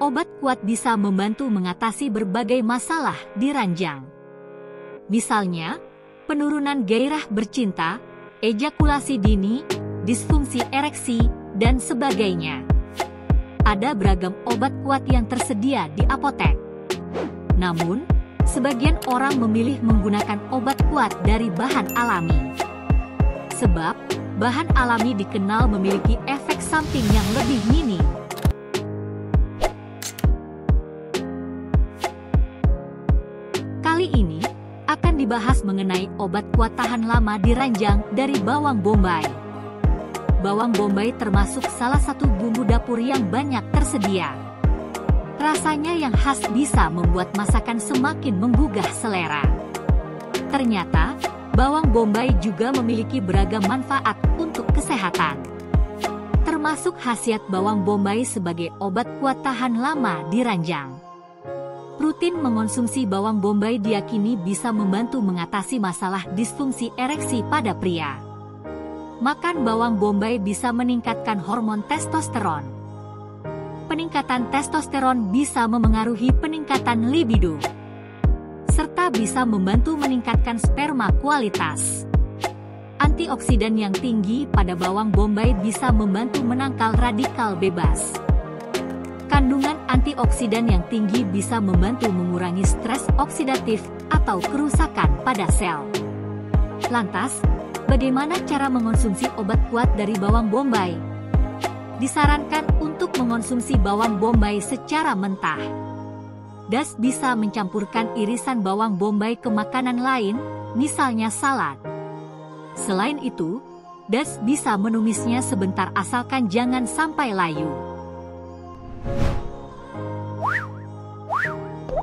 Obat kuat bisa membantu mengatasi berbagai masalah di ranjang. Misalnya, penurunan gairah bercinta, ejakulasi dini, disfungsi ereksi, dan sebagainya. Ada beragam obat kuat yang tersedia di apotek. Namun, sebagian orang memilih menggunakan obat kuat dari bahan alami. Sebab, bahan alami dikenal memiliki efek samping yang lebih minim. Ini, akan dibahas mengenai obat kuat tahan lama di ranjang dari bawang bombay. Bawang bombay termasuk salah satu bumbu dapur yang banyak tersedia. Rasanya yang khas bisa membuat masakan semakin menggugah selera. Ternyata, bawang bombay juga memiliki beragam manfaat untuk kesehatan. Termasuk khasiat bawang bombay sebagai obat kuat tahan lama di ranjang. Rutin mengonsumsi bawang bombay diyakini bisa membantu mengatasi masalah disfungsi ereksi pada pria. Makan bawang bombay bisa meningkatkan hormon testosteron. Peningkatan testosteron bisa memengaruhi peningkatan libido serta bisa membantu meningkatkan sperma kualitas. Antioksidan yang tinggi pada bawang bombay bisa membantu menangkal radikal bebas. Kandungan antioksidan yang tinggi bisa membantu mengurangi stres oksidatif atau kerusakan pada sel. Lantas, bagaimana cara mengonsumsi obat kuat dari bawang bombay? Disarankan untuk mengonsumsi bawang bombay secara mentah. Das bisa mencampurkan irisan bawang bombay ke makanan lain, misalnya salad. Selain itu, Das bisa menumisnya sebentar asalkan jangan sampai layu.